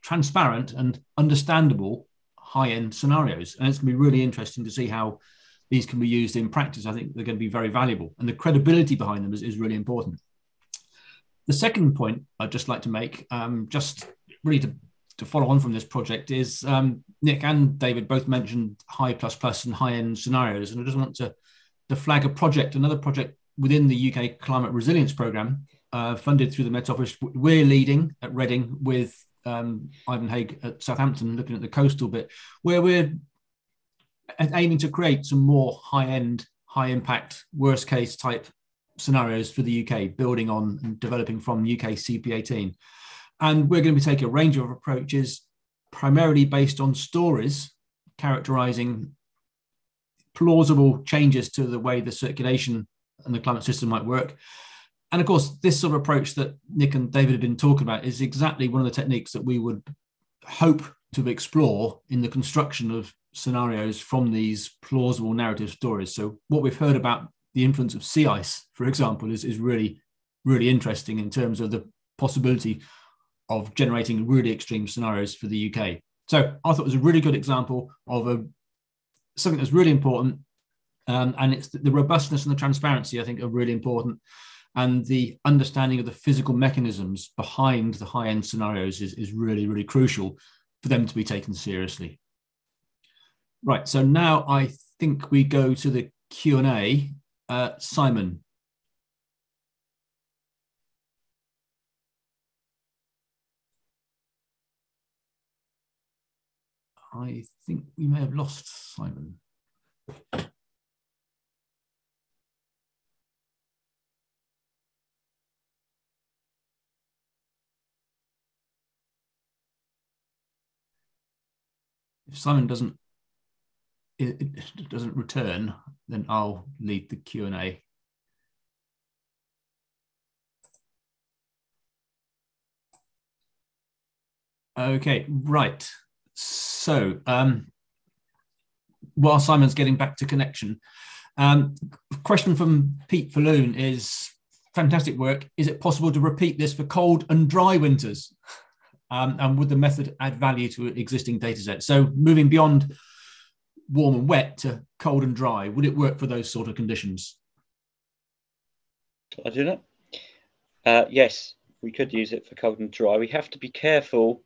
transparent and understandable high end scenarios. And it's going to be really interesting to see how these can be used in practice. I think they're going to be very valuable. And the credibility behind them is, is really important. The second point I'd just like to make, um, just really to, to follow on from this project, is um, Nick and David both mentioned high plus plus and high end scenarios. And I just want to, to flag a project, another project within the UK Climate Resilience Programme, uh, funded through the Met Office. We're leading at Reading with um, Ivan Haigh at Southampton, looking at the coastal bit, where we're aiming to create some more high end, high impact, worst case type scenarios for the UK, building on and developing from UK CP18. And we're going to be taking a range of approaches, primarily based on stories characterizing plausible changes to the way the circulation and the climate system might work. And of course, this sort of approach that Nick and David have been talking about is exactly one of the techniques that we would hope to explore in the construction of scenarios from these plausible narrative stories. So, what we've heard about the influence of sea ice, for example, is, is really, really interesting in terms of the possibility of generating really extreme scenarios for the UK. So I thought it was a really good example of a something that's really important. Um, and it's the, the robustness and the transparency, I think, are really important. And the understanding of the physical mechanisms behind the high end scenarios is, is really, really crucial for them to be taken seriously. Right. So now I think we go to the Q&A. Uh, Simon. I think we may have lost Simon. If Simon doesn't it, doesn't return, then I'll lead the Q and A. Okay, right. So, um, while Simon's getting back to connection, um, question from Pete Falloon is fantastic work. Is it possible to repeat this for cold and dry winters? Um, and would the method add value to existing data sets? So, moving beyond warm and wet to cold and dry? Would it work for those sort of conditions? I do not. Uh, yes, we could use it for cold and dry. We have to be careful.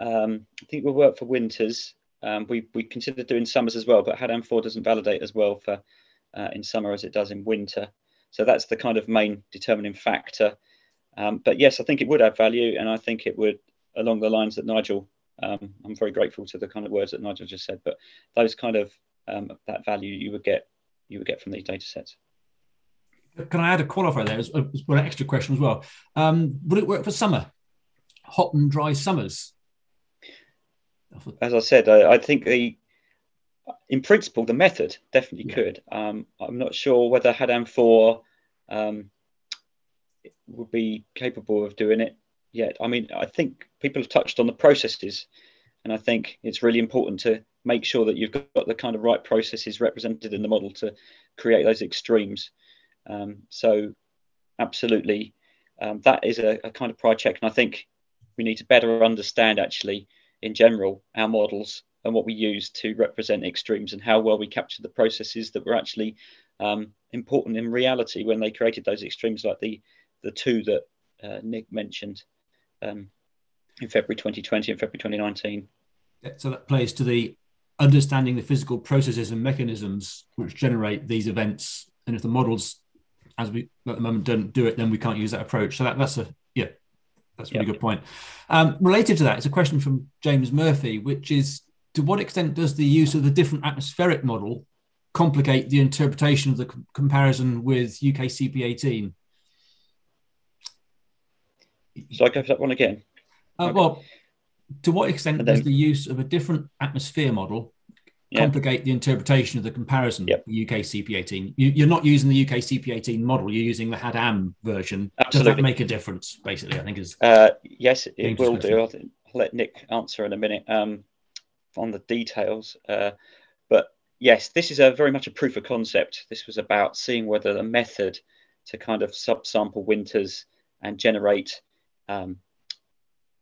Um, I think we'll work for winters. Um, we, we consider doing summers as well, but HADAM 4 doesn't validate as well for uh, in summer as it does in winter. So that's the kind of main determining factor. Um, but yes, I think it would add value, and I think it would, along the lines that Nigel um, I'm very grateful to the kind of words that Nigel just said, but those kind of um, that value you would get you would get from these data sets. Can I add a qualifier there as, as well, an extra question as well? Um, would it work for summer, hot and dry summers? As I said, I, I think the in principle the method definitely yeah. could. Um, I'm not sure whether HADAM four um, would be capable of doing it yet. I mean, I think people have touched on the processes, and I think it's really important to make sure that you've got the kind of right processes represented in the model to create those extremes. Um, so, absolutely, um, that is a, a, kind of prior check. And I think we need to better understand actually in general our models and what we use to represent extremes and how well we capture the processes that were actually um, important in reality when they created those extremes like the the two that uh, Nick mentioned um, in February 2020 and February 2019. So that plays to the understanding the physical processes and mechanisms which generate these events. And if the models, as we at the moment don't do it, then we can't use that approach. So that, that's a yeah, that's a really good point. Um, related to that, it's a question from James Murphy, which is to what extent does the use of the different atmospheric model complicate the interpretation of the comparison with UK CP18? So I go for that one again. Uh, okay. Well, to what extent then, does the use of a different atmosphere model complicate the interpretation of the comparison yep. the UK CP18? You, are not using the UK CP18 model; you're using the HADAM version. Absolutely. Does that make a difference? Basically, I think is. Uh, yes, it will do. I'll, let Nick answer in a minute um, on the details. Uh, but yes, this is a very much a proof of concept. This was about seeing whether the method to kind of subsample winters and generate um,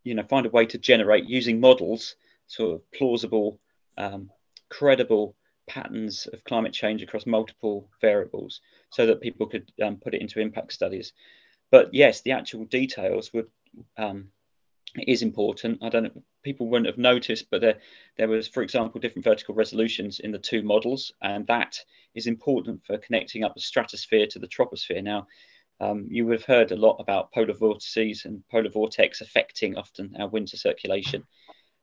you know find a way to generate using models sort of plausible um, credible patterns of climate change across multiple variables so that people could um, put it into impact studies. But yes the actual details would um, is important. I don't know people wouldn't have noticed but there there was for example different vertical resolutions in the two models and that is important for connecting up the stratosphere to the troposphere. Now um, you would have heard a lot about polar vortices and polar vortex affecting often our winter circulation.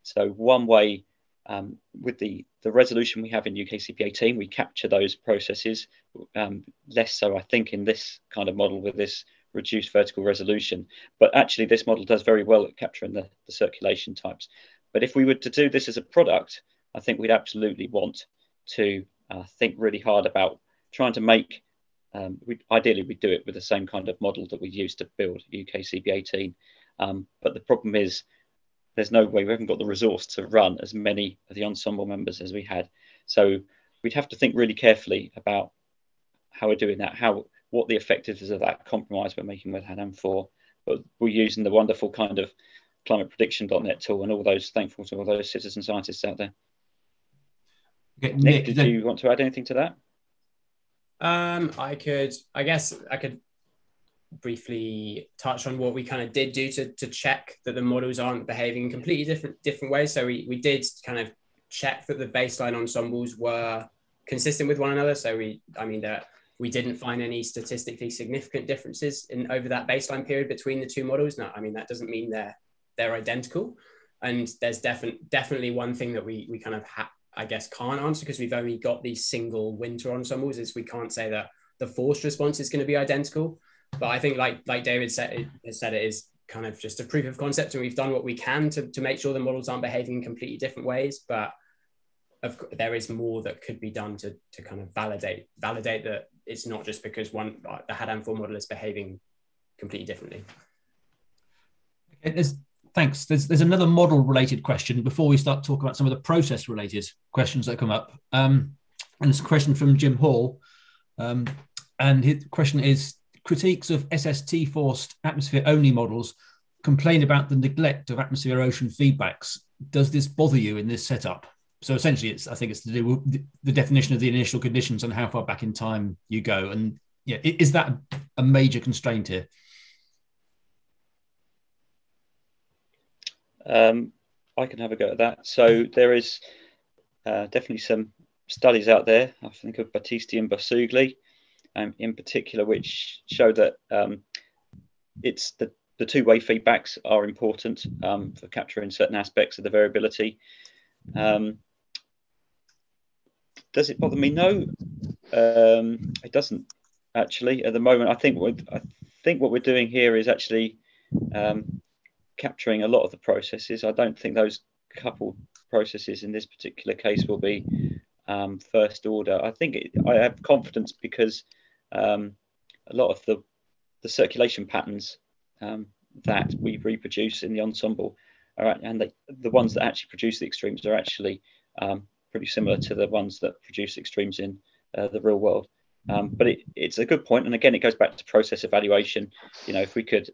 So one way um, with the, the resolution we have in UKCP18, we capture those processes, um, less so I think in this kind of model with this reduced vertical resolution. But actually this model does very well at capturing the, the circulation types. But if we were to do this as a product, I think we'd absolutely want to uh, think really hard about trying to make um, we, ideally, we do it with the same kind of model that we used to build UK CP18. Um, but the problem is there's no way we haven't got the resource to run as many of the ensemble members as we had. So we'd have to think really carefully about how we're doing that, how what the effectiveness of that compromise we're making with HADAM4. But we're using the wonderful kind of climateprediction.net tool and all those thankful to all those citizen scientists out there. Okay, Nick, Nick, did you want to add anything to that? Um, I could, I guess, I could briefly touch on what we kind of did do to, to check that the models aren't behaving in completely different different ways. So we, we did kind of check that the baseline ensembles were consistent with one another. So we, I mean, that we didn't find any statistically significant differences in over that baseline period between the two models. Now, I mean, that doesn't mean they're they're identical. And there's definitely definitely one thing that we we kind of ha- I guess can't answer because we've only got these single winter ensembles is we can't say that the forced response is going to be identical. But I think like like David said said it is kind of just a proof of concept and we've done what we can to, to make sure the models aren't behaving in completely different ways. But of, there is more that could be done to, to kind of validate validate that it's not just because one uh, the HADAM4 model is behaving completely differently. Okay, there's thanks. There's, there's another model related question before we start talking about some of the process related questions that come up. Um, and it's a question from Jim Hall. Um, and his question is critiques of SST forced atmosphere only models complain about the neglect of atmosphere ocean feedbacks. Does this bother you in this setup? So essentially, it's I think it's to do with the definition of the initial conditions and how far back in time you go. And yeah, is that a major constraint here? Um, I can have a go at that. So there is uh, definitely some studies out there. I think of Battisti and Barsugli, um, in particular, which show that um, it's the, the two-way feedbacks are important um, for capturing certain aspects of the variability. Um, does it bother me? No, um, it doesn't actually. At the moment, I think what I think what we're doing here is actually um, capturing a lot of the processes. I don't think those couple processes in this particular case will be um, first order. I think it, I have confidence because um, a lot of the the circulation patterns um, that we reproduce in the ensemble are, and the, the ones that actually produce the extremes are actually um, pretty similar to the ones that produce extremes in uh, the real world. Um, but it, it's a good point, and again, it goes back to process evaluation. You know, if we could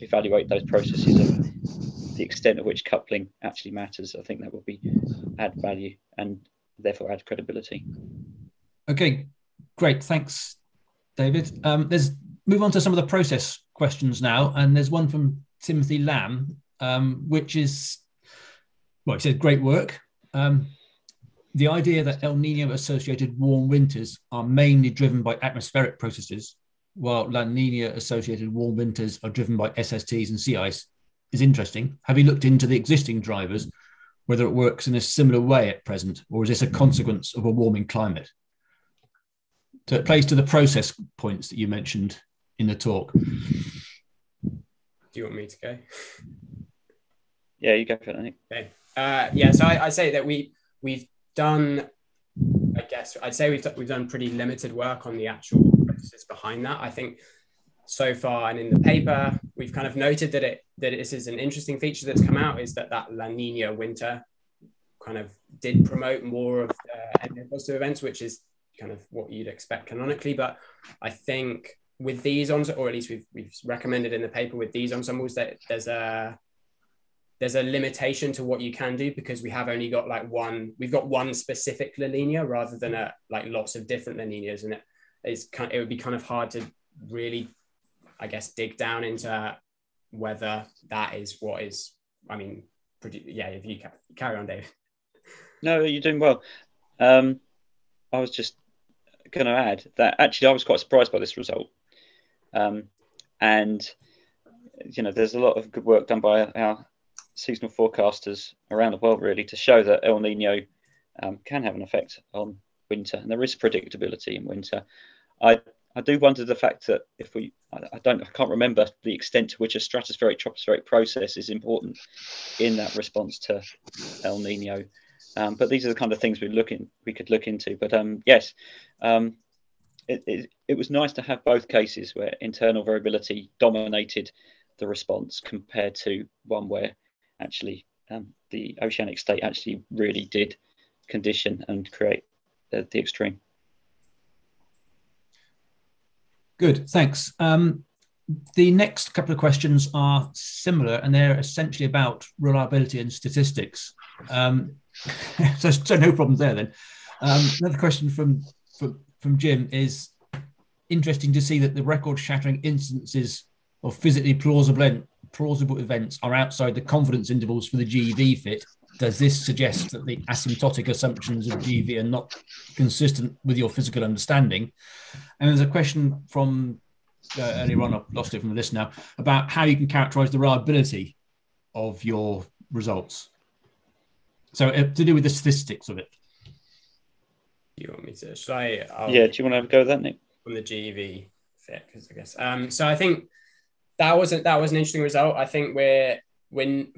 evaluate those processes and the extent of which coupling actually matters. I think that will be add value and therefore add credibility. Okay, great. Thanks, David. Um, there's move on to some of the process questions now, and there's one from Timothy Lamb, um, which is well, he said great work. Um, the idea that El Nino associated warm winters are mainly driven by atmospheric processes, while La Nina associated warm winters are driven by SSTs and sea ice, is interesting. Have you looked into the existing drivers, whether it works in a similar way at present, or is this a consequence of a warming climate? So it plays to the process points that you mentioned in the talk. Do you want me to go? Yeah, you go for it. Okay. Uh, yeah, so I, would say that we we've done, I guess I'd say we've we've done pretty limited work on the actual behind that. I think so far and in the paper we've kind of noted that it that this is an interesting feature that's come out is that that La Nina winter kind of did promote more of uh, positive events, which is kind of what you'd expect canonically. But I think with these on, or at least we've we've recommended in the paper with these ensembles that there's a there's a limitation to what you can do because we have only got like one we've got one specific La Nina rather than a like lots of different La Ninas and it is kind it would be kind of hard to really I guess dig down into whether that is what is I mean pretty yeah if you carry on Dave. No you're doing well. Um I was just going to add that actually I was quite surprised by this result. Um and you know there's a lot of good work done by our seasonal forecasters around the world really to show that El Nino um, can have an effect on winter, and there is predictability in winter. I I do wonder the fact that if we I, don't I can't remember the extent to which a stratospheric tropospheric process is important in that response to El Nino. Um, but these are the kind of things we looking we could look into. But um, yes, um, it, it, it was nice to have both cases where internal variability dominated the response compared to one where actually um, the oceanic state actually really did condition and create the, the extreme. Good, thanks. Um, the next couple of questions are similar and they're essentially about reliability and statistics. Um, *laughs* so, so, no problems there then. Um, another question from, from, from Jim is interesting to see that the record shattering instances of physically plausible plausible events are outside the confidence intervals for the GEV fit, does this suggest that the asymptotic assumptions of GV are not consistent with your physical understanding? And there's a question from uh, earlier on, I've lost it from the list now, about how you can characterize the reliability of your results. So uh, to do with the statistics of it. You want me to? Should I? I'll yeah. Do you want to have a go with that, Nick? From the GEV fit, because I guess. Um, so I think that wasn't that was an interesting result. I think we're when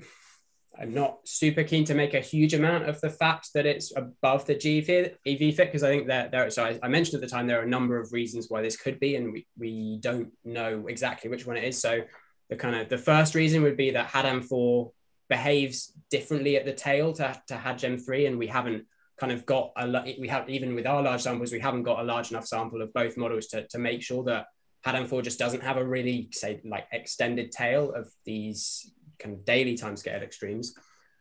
I'm not super keen to make a huge amount of the fact that it's above the GV EV fit because I think that there. So I, I, mentioned at the time there are a number of reasons why this could be, and we, we don't know exactly which one it is. So the kind of the first reason would be that HADAM four behaves differently at the tail to, to HADGEM three, and we haven't kind of got a lot we have even with our large samples we haven't got a large enough sample of both models to, to make sure that HADAM4 just doesn't have a really, say, like extended tail of these kind of daily timescale extremes.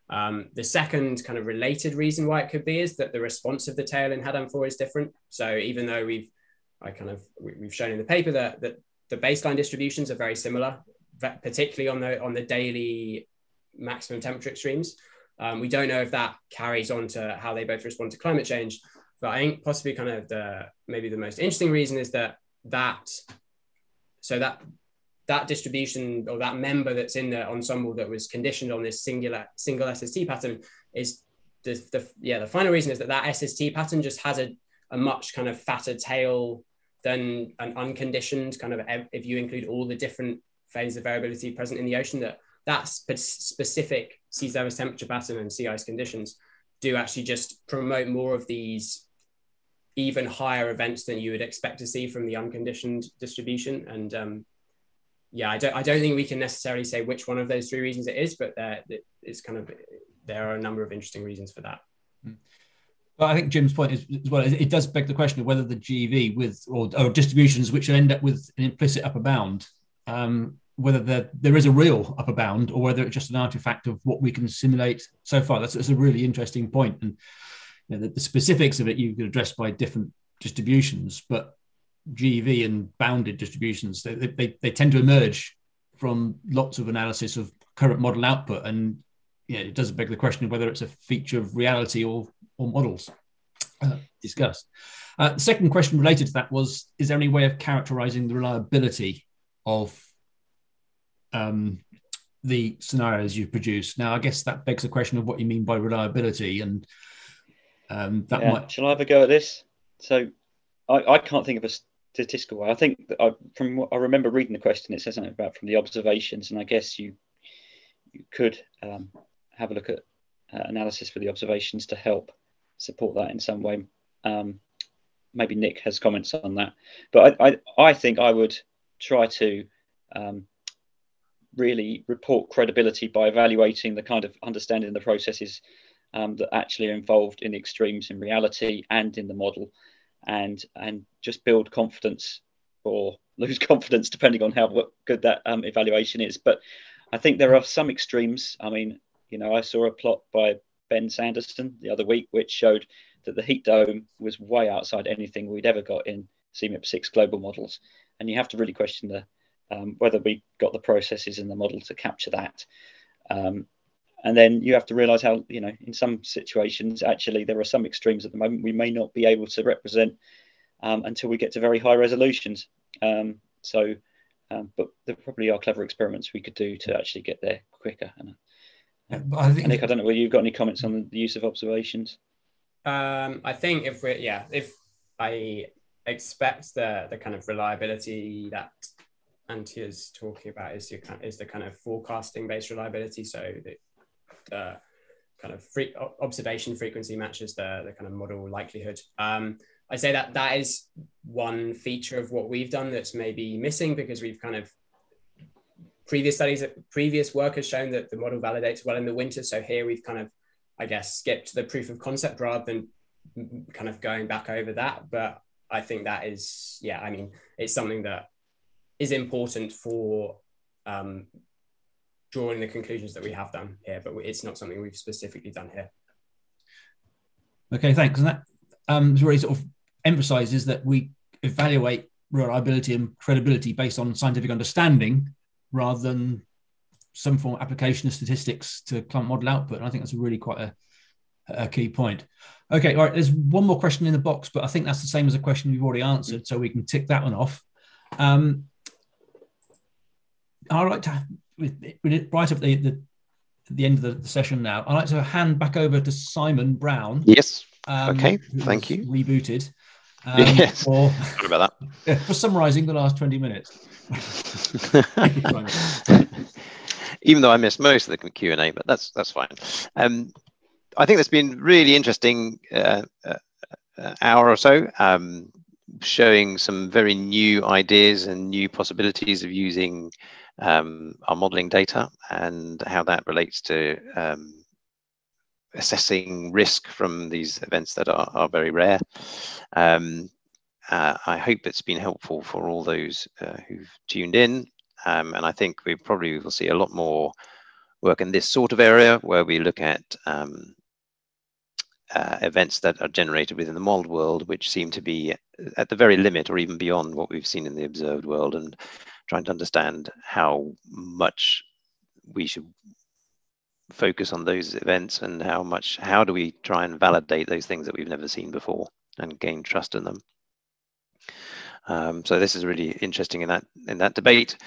Um, the second kind of related reason why it could be is that the response of the tail in HADAM4 is different. So even though we've, I kind of, we've shown in the paper that, that the baseline distributions are very similar, particularly on the, on the daily maximum temperature extremes. Um, we don't know if that carries on to how they both respond to climate change. But I think possibly kind of the, maybe the most interesting reason is that that so that that distribution or that member that's in the ensemble that was conditioned on this singular single SST pattern is the, the yeah the final reason is that that SST pattern just has a, a much kind of fatter tail than an unconditioned kind of if you include all the different phases of variability present in the ocean that that specific sea surface temperature pattern and sea ice conditions do actually just promote more of these even higher events than you would expect to see from the unconditioned distribution. And um, yeah, I don't, I don't think we can necessarily say which one of those three reasons it is, but there, it's kind of there are a number of interesting reasons for that. Hmm. But I think Jim's point is as well. It does beg the question of whether the GV with or, or distributions which end up with an implicit upper bound um, whether there, there is a real upper bound or whether it's just an artifact of what we can simulate so far. That's, that's a really interesting point. And you know, the, the, specifics of it you could address by different distributions, but GEV and bounded distributions, they, they, they tend to emerge from lots of analysis of current model output. And you know, it does beg the question of whether it's a feature of reality or, or models uh, discussed. Uh, the second question related to that was Is there any way of characterizing the reliability of um, the scenarios you've produced? Now, I guess that begs the question of what you mean by reliability. And um, that yeah. might. Shall I have a go at this? So I, I can't think of a statistical way. I think I, from I remember reading the question, it says something about from the observations, and I guess you you could um, have a look at uh, analysis for the observations to help support that in some way. Um, maybe Nick has comments on that, but I, I, I think I would try to um, really report credibility by evaluating the kind of understanding the processes um, that actually are involved in the extremes in reality and in the model, and and just build confidence or *laughs* lose confidence depending on how good that um, evaluation is. But I think there are some extremes. I mean, you know, I saw a plot by Ben Sanderson the other week which showed that the heat dome was way outside anything we'd ever got in CMIP6 global models. And you have to really question the um, whether we got the processes in the model to capture that. Um, and then you have to realize how, you know, in some situations, actually, there are some extremes at the moment we may not be able to represent um, until we get to very high resolutions. Um, so, um, but there probably are clever experiments we could do to actually get there quicker. And, yeah, I think Nick, I don't know whether you've got any comments on the use of observations. Um, I think if we, yeah, if I expect the the kind of reliability that Antti is talking about is your is the kind of forecasting based reliability. So the, the kind of free, observation frequency matches the the kind of model likelihood. Um, I say that that is one feature of what we've done that's maybe missing because we've kind of previous studies, previous work has shown that the model validates well in the winter. So here we've kind of I guess, skipped the proof of concept rather than kind of going back over that. But I think that is, yeah, I mean, it's something that is important for um, drawing the conclusions that we have done here, but it's not something we've specifically done here. Okay, thanks. And that um, really sort of emphasizes that we evaluate reliability and credibility based on scientific understanding rather than some form of application of statistics to climate model output. And I think that's really quite a, a key point. Okay, all right. There's one more question in the box, but I think that's the same as a question we've already answered, so we can tick that one off. Um, like to, right at the, the, the end of the, session now, I'd like to hand back over to Simon Brown. Yes. Um, okay. Thank you. Rebooted. Um, *laughs* yes. For, Sorry about that. *laughs* For summarising the last 20 minutes. *laughs* even though I missed most of the Q and A, but that's that's fine. Um, I think that's been really interesting uh, uh, uh, hour or so, um, showing some very new ideas and new possibilities of using um, our modeling data and how that relates to um, assessing risk from these events that are, are very rare. Um, uh, I hope it's been helpful for all those uh, who've tuned in. Um, and I think we probably will see a lot more work in this sort of area where we look at um, uh, events that are generated within the modeled world, which seem to be at the very limit or even beyond what we've seen in the observed world, and trying to understand how much we should focus on those events and how much how do we try and validate those things that we've never seen before and gain trust in them. Um, so this is really interesting in that in that debate.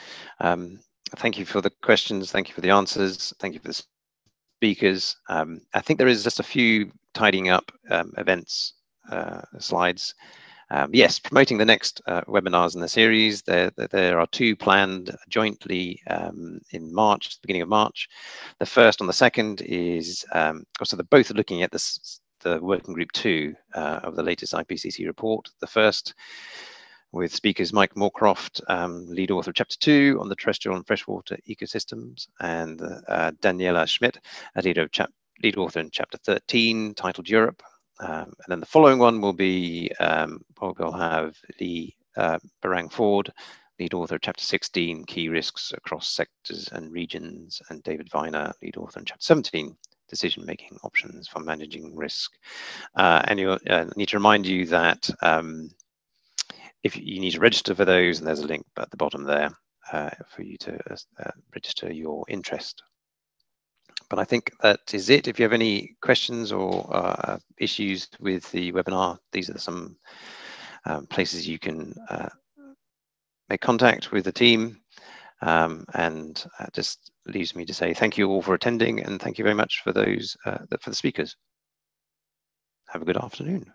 Um, thank you for the questions. Thank you for the answers. Thank you for the speakers. Um, I think there is just a few tidying up um, events uh, slides. Um, yes, promoting the next uh, webinars in the series. There, there are two planned jointly um, in March, the beginning of March. The first on the second is, um, so they're both looking at this, the working group two uh, of the latest IPCC report. The first with speakers Mike Morecroft, um, lead author of chapter two on the terrestrial and freshwater ecosystems, and uh, Daniela Schmidt, chap lead author in chapter 13 titled Europe. Um, and then the following one will be, um, we'll have Lea uh, Berrang-Ford, lead author of chapter 16, Key Risks Across Sectors and Regions, and David Viner, lead author in chapter 17, Decision-Making Options for Managing Risk. Uh, and you uh, need to remind you that um, if you need to register for those, and there's a link at the bottom there uh, for you to uh, register your interest. But I think that is it. If you have any questions or uh, issues with the webinar, these are some um, places you can uh, make contact with the team. Um, and uh, just leaves me to say thank you all for attending and thank you very much for those uh, for the speakers. Have a good afternoon.